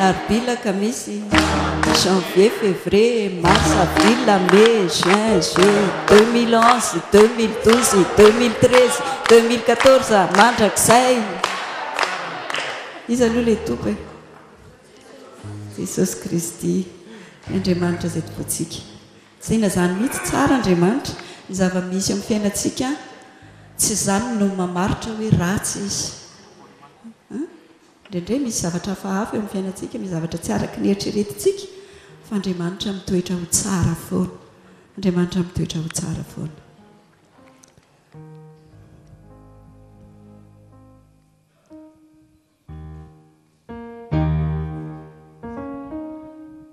Alarobia lakamisy Janvier Février Mars Avril Mai Juin Juillet 2011 2012 2013 2014 Mandrakizay Iza aloha ilay Tompo e? Jesosy Kristy Ry Andriamanitra izay Tompontsika Saina izany mihitsy Tsara Andriamanitra Ny zava-misy amin'ny fiainantsika Tsy izany no mamaritra hoe ratsy izy An? Indraindray misy zavatra hafahafa eo amin'ny fiainantsika, misy zavatra tsy araka ny eritreretintsika, fa Andriamanitra mitoetra ho tsara foana. Andriamanitra mitoetra ho tsara foana.